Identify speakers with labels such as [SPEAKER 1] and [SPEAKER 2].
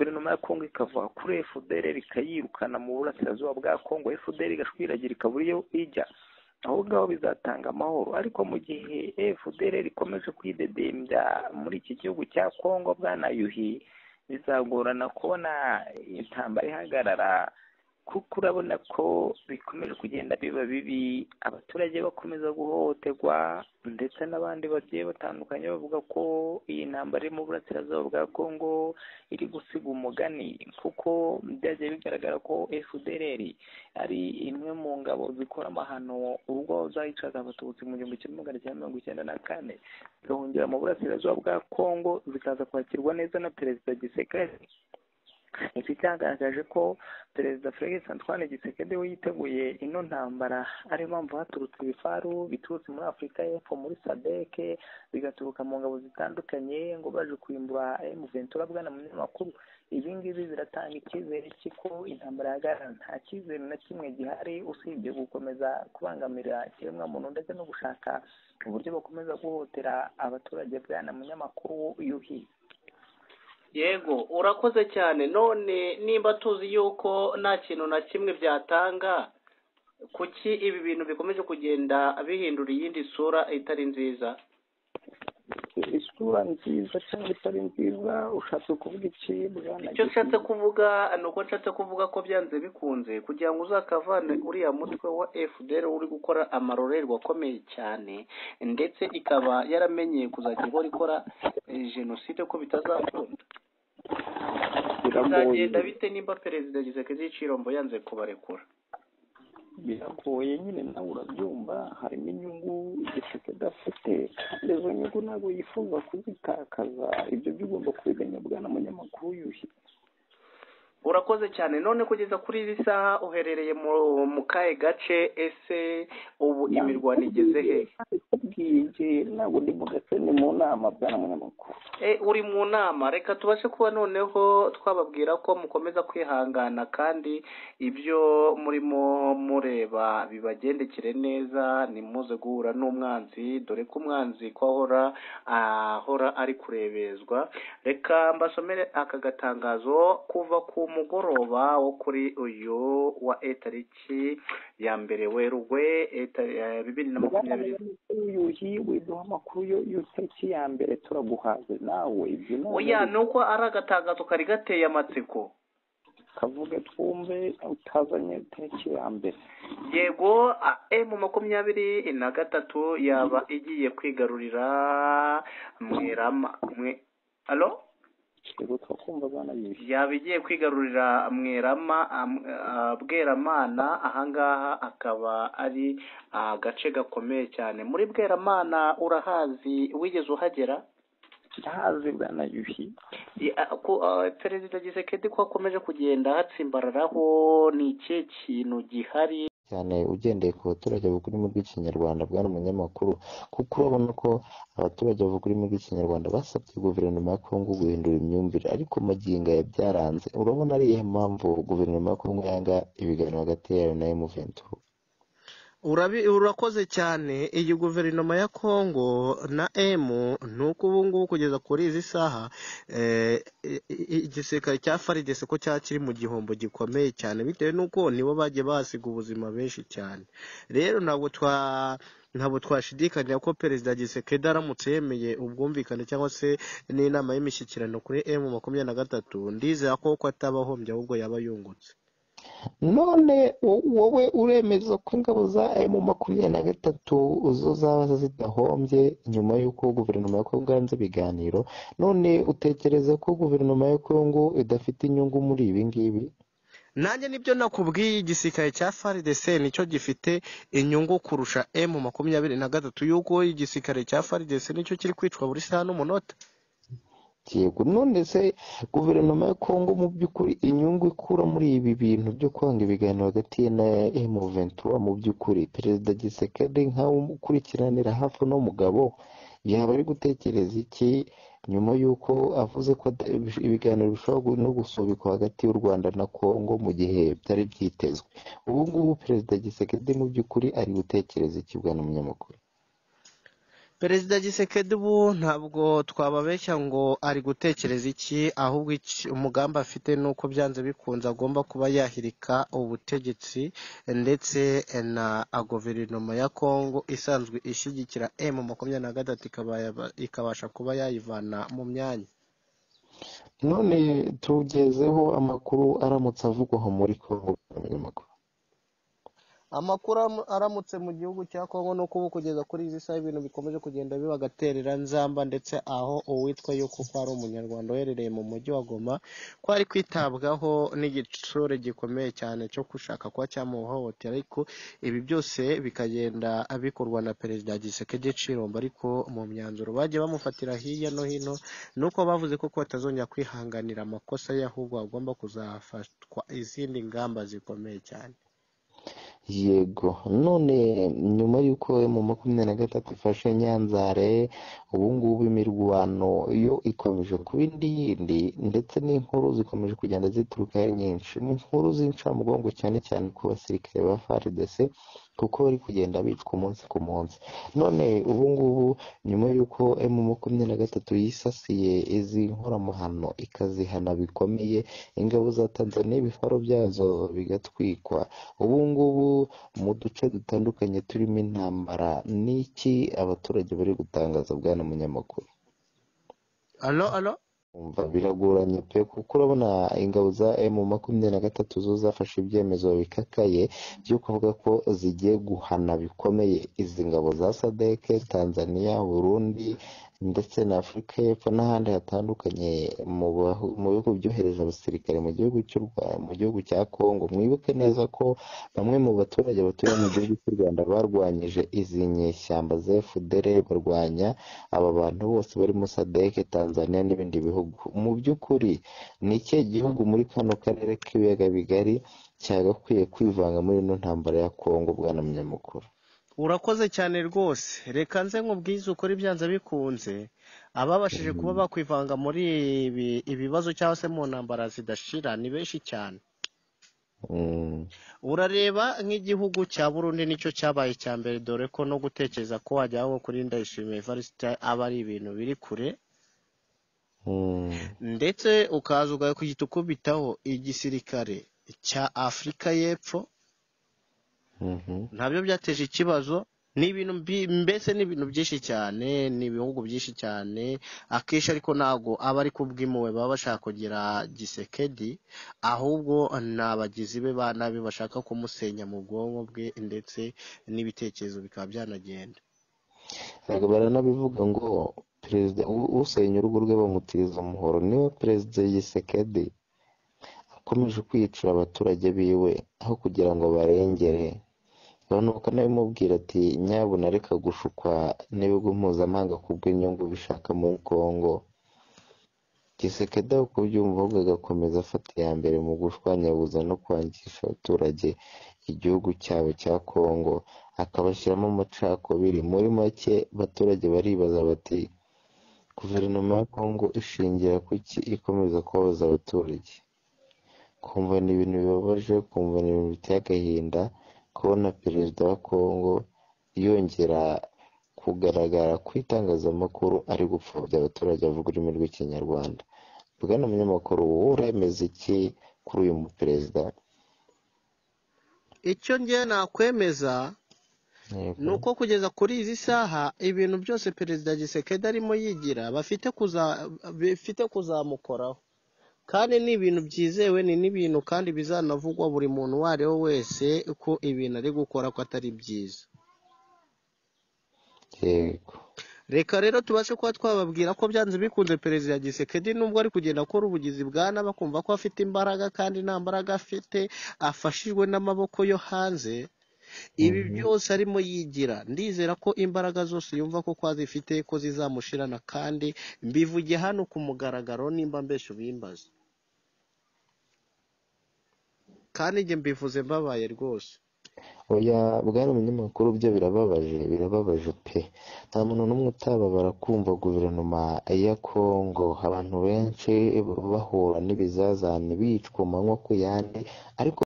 [SPEAKER 1] guverinoma ya kongo ikava kuri fdr ikayirukana mu burasirazuba bwa kongo fdr igashwiragira ikabura iyo ijya aho ngaho bizatanga amahoro. Ariko mu gihe fdr ikomeje kwidedembya muri iki gihugu cya kongo bwana yuhi bizagorana kubona intambara ihagarara kuko urabona ko bikomeje kugenda biba bibi abaturage bakomeza guhohoterwa ndetse n'abandi bagiye batandukanye bavuga ko iyi ntambara iri mu burasirazuba bwa kongo iri gusiga umugani kuko byagiye bigaragara ko fdr ari imwe mu ngabo zikora amahano ubwo zayicaga abatutsi mu gihumbi kimwe magana cyenda mirongo icyenda na kane. Zigahungira mu burasirazuba bwa kongo zikaza kwakirwa neza na perezida gisekedi iki cyagaragaje ko perezida felix antoine gisekedi we yiteguye ino ntambara ariyo mpamvu haturutse ibifaru biturutse muri afurika y'epfo muri sadeke bigaturuka mu ngabo zitandukanye ngo baje kurimbura emu ventura bwana munyamakuru. Ibi ngibi biratanga icyizere cy'uko intambara yahagarara nta cyizere na kimwe gihari usibye gukomeza kubangamira ikiremwamuntu ndetse no gushaka uburyo bakomeza guhotera abaturage bwana munyamakuru yuhi.
[SPEAKER 2] Yego urakoze cyane. None nimba tuzi yuko nta kintu na kimwe byatanga kuki ibi bintu bikomeje kugenda bihindura iyindi sura itari nziza?
[SPEAKER 1] Isura nziza cyangwa itari nziza ushatse kuvuga iki?
[SPEAKER 2] Icyo nshatse kuvuga ni uko nshatse kuvuga ko byanze bikunze kugira ngo uzakavane uriya mutwe wa fdr uri gukora amarorerwa akomeye cyane ndetse ikaba yaramenyeye kuzajya ihora ikora eh, jenoside ko bitazakunda. Bizagenda bite nimba perezida gisekedi cirombo yanze kubarekura.
[SPEAKER 1] Biragoye nyine nawe urabyumva. Harimo inyungu igisekedi afite kandi izo nyungu ntabwo yifuza kuzitakaza. Ibyo byo ugomba kubimenya bwana munyamakuru yuhi.
[SPEAKER 2] Urakoze cyane. None kugeza kuri iri saha uherereye mu kahe gace ese ubu imirwano igeze he?
[SPEAKER 1] Kubwiye ntabwo ndi mu gace ni mu nama bwana munyamakuru
[SPEAKER 2] uri mu nama. Reka tubashe kuba noneho twababwira ko mukomeza kwihangana kandi ibyo murimo mureba bibagendekere neza nimuze guhura n'umwanzi dore ko umwanzi ko ahora ahora ari kurebezwa. Reka mbasomere aka gatangazo kuva ku mugoroba wo kuri uyu wa e tariki ya mbere werurwe eh, bibiri na makumyabiri.
[SPEAKER 1] Yuhi widuha amakuru yo y'itariki ya mbere turaguhaze. Nawe
[SPEAKER 2] oya ni uko ari agatangazo kari gateye amatsiko.
[SPEAKER 1] Kavuge twumve utazanye itariki ya mbere.
[SPEAKER 2] Yego emu makumyabiri na gatatu yaba igiye kwigarurira mwerama. Mwe alo?
[SPEAKER 1] Bwana yuhi
[SPEAKER 2] yaba igiye kwigarurira mwerama am- bweramana ahangaha akaba ari agace gakomeye cyane. Muri bweramana urahazi wigeze uhagera?
[SPEAKER 1] Ndahazi bwana yuhi
[SPEAKER 2] Ya, perezida gisekedi ko akomeje kugenda hatsimbararaho ni ikihe kintu gihari?
[SPEAKER 3] Cyane ugendeye ku baturage bavuga ururimi rw'ikinyarwanda bwana umunyamakuru kuko urabona ko abaturage bavuga ururimi rw'ikinyarwanda basabye guverinoma ya kongo guhindura imyumvire ariko magingo aya byaranze urabona ari iyihe mpamvu guverinoma ya kongo yanga ibiganiro hagati yayo na emuventura
[SPEAKER 4] urakoze cyane. Iyi guverinoma ya kongo na emu ni uko ubu ngubu kugeza kuri izi saha eh, igisirikare cya faridese ko cyaba kiri mu gihombo gikomeye cyane bitewe n'uko nibo bagiye bahasiga ubuzima benshi cyane. Rero ntabwo twa ntabwo twashidikanya ko perezida gisekedi aramutse yemeye ubwumvikane cyangwa se n'inama y'imishyikirano kuri emu makumyabiri na gatatu. Ndizera ko ataba ahombye ahubwo yaba yungutse.
[SPEAKER 3] None wo- wowe uremeza ko ingabo za emu makumyabiri na gatatu zo zaba zidahombye nyuma y'uko guverinoma ya kongo yanze ibiganiro none utekereza ko guverinoma ya kongo idafite inyungu muri ibi ngibi?
[SPEAKER 4] Nanjye ni byo nakubwiye igisirikare cya faridese ni cyo gifite inyungu kurusha emu makumyabiri na gatatu y'uko igisirikare cya faridese ni cyo kiri kwicwa buri saha n'umunota.
[SPEAKER 3] Yego none se guverinoma ya kongo mu by'ukuri inyungu ikura muri ibi bintu byo kwanga ibiganiro hagati ye na emu ventura mu by'ukuri perezida gisekedi nkawe ukurikiranira hafi uno mugabo yaba ari gutekereza iki? Nyuma y'uko avuze ko ibiganiro bishobora no gusubikwa hagati y'u rwanda na kongo mu gihe byari byitezwe. Ubu ngubu perezida gisekedi mu by'ukuri ari gutekereza iki? Bwana umunyamakuru.
[SPEAKER 2] Perezida gisekedi ubu ntabwo twababeshya ngo ari gutekereza iki ahubwo umugambi afite ni uko byanze bikunze agomba kuba yahirika ubutegetsi ndetse na guverinoma ya kongo isanzwe ishyigikira emu makumyabiri na gatatu ikaba- ikabasha kuba yayivana mu myanya.
[SPEAKER 3] None tugezeho amakuru aramutse avugwaho muri kongo
[SPEAKER 2] amakuru amu- aramutse mu gihugu cya kongo ni uko ubu kugeza kuri izi saha ibintu bikomeje kugenda biba agaterera nzamba ndetse aho uwitwa yuko ko ari umunyarwanda uherereye mu mujyi wa goma ko ari kwitabwaho n'igitsure gikomeye cyane cyo gushaka kuba cyamuhohotera ariko ibi byose bikagenda bikorwa na perezida gisekedi cirombo ariko mu myanzuro bagiye bamufatira hirya no hino ni uko bavuze ko batazongera kwihanganira amakosa ye ahubwo hagomba kuzafatwa izindi ngamba zikomeye cyane.
[SPEAKER 3] Yego. None nyuma y'uko mu makumyabiri na gatatu ifashe nyanzare ubu ngubu imirwano yo ikomeje kuba indi yindi ndetse n'inkuru zikomeje kugenda zituruka nyinshi. Inkuru z'incamugongo cyane cyane ku basirikare ba FARDC kuko bari kugenda bicwa umunsi ku munsi. None ubu ngubu nyuma y'uko emu makumyabiri na gatatu yisasiye izi nkoramuhano ikazihana bikomeye ingabo za Tanzania ibifaro byazo bigatwikwa. Ubu ngubu mu duce dutandukanye turimo intambara ni iki abaturage bari gutangaza bwana munyamakuru
[SPEAKER 2] alo alo
[SPEAKER 3] umva biragoranye pe kuko urabona ingabo za emu makumyabiri na gatatu zo zafashe ibyemezo bikakaye byo kuvuga ko zigiye guhana bikomeye. Izi ngabo za sadeke tanzania burundi ndetse na afurika y'epfo n'ahandi hatandukanye mu bihugu byohereje abasirikare mu gihugu mu gihugu cya kongo mwibuke neza ko bamwe mu baturage batuye mu gihugu cy'u rwanda barwanyije izi nyeshyamba fdr barwanya aba bantu bose barimo sadeke tanzania n'ibindi bihugu. Mu by'ukuri ni ikihe gihugu muri kano karere k'ibiyaga bigari cyagakwiye kwivanga muri ino ntambara ya kongo bwana munyamakuru
[SPEAKER 2] urakoze cyane rwose. Reka nze nkubwize ukuri byanze bikunze. Ababashije kuba bakwivanga muri ibi ibibazo cyangwa se mu ntambara zidashira ni benshi cyane.
[SPEAKER 3] Mm,
[SPEAKER 2] urareba nk'igihugu cya burundi ni cyo cyabaye icya mbere dore ko no gutekereza ko wajya nko kuri ndayishimiye evariste aba ari ibintu biri kure.
[SPEAKER 3] Mm,
[SPEAKER 2] ndetse ukaza ugahita ukubitaho igisirikare cya afurika y'epfo. Ntabyo byateje ikibazo. Ni ibintu bi- mbese ni ibintu byinshi cyane ni ibihugu byinshi cyane. Akenshi ariko ntabwo aba ari kubw'impuhwe baba bashaka kugira gisekedi ahubwo ni abagizi be ba nabi bashaka kumusenya mu bwonko bwe ndetse n'ibitekerezo bikaba byanagenda.
[SPEAKER 3] Erega baranabivuga ngo perezida usenya urugo rwe bamutiriza umuhoro niba perezida Gisekedi akomeje kwiyicira abaturage biwe aho kugira ngo barengere. Abantu bakanabimubwira ati nyabuna reka gushukwa n'ibigo mpuzamahanga kubw'inyungu bishaka muri Kongo Gisekedi aho kubyumva agakomeza afata iya mbere mu gushwanyaguza no kwangisha abaturage igihugu cyabo cya Kongo. Akabashyiramo amacakubiri. Muri make abaturage baribaza bati guverinoma ya Kongo ishingira ku ki ikomeza kubabaza abaturage? Kumva ni ibintu bibabaje kumva ni ibintu biteye agahinda kubona perezida wa Kongo yongera kugaragara ku itangazamakuru ari gupfobya abaturage avuga ururimi rw'ikinyarwanda. Bwana munyamakuru wowe uremeza iki kuri uyu muperezida?
[SPEAKER 2] Icyo ngewe nakwemeza ni uko kugeza kuri izi saha ibintu byose perezida gisekedi arimo yigira bafite kuzamukoraho. Kandi ni ibintu byizewe ni n'ibintu kandi bizanavugwa buri muntu uwo ari we wese ko ibintu ari gukora ko atari byiza.
[SPEAKER 3] Yego.
[SPEAKER 2] Reka rero tubashe kuba twababwira ko byanze bikunze perezida gisekedi nubwo ari kugenda akora ubugizi bwa nabi akumva ko afite imbaraga kandi nta mbaraga afite afashijwe n'amaboko yo hanze ibi byose arimo yigira. Ndizera ko imbaraga zose yumva ko ko azifite ko zizamushirana kandi mbivuge hano ku mugaragaro nimba mbese ubimbaza kandi njye mbivuze mbabaye rwose.
[SPEAKER 3] Oya bwana munyamakuru byo birababaje birababaje pe. Nta muntu n'umwe utababara kumva guverinoma ya kongo abantu benshi bahura n'ibizazane bicwa amanywa ku yandi ariko